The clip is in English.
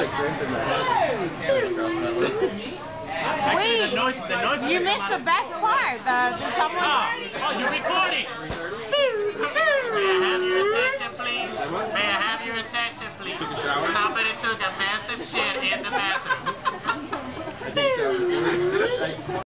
Wait, the noise, the noise you missed the best part. The, the someone. Oh, ah! oh, you're recording. May I have your attention, please? May I have your attention, please? Took a shower? Somebody took a the.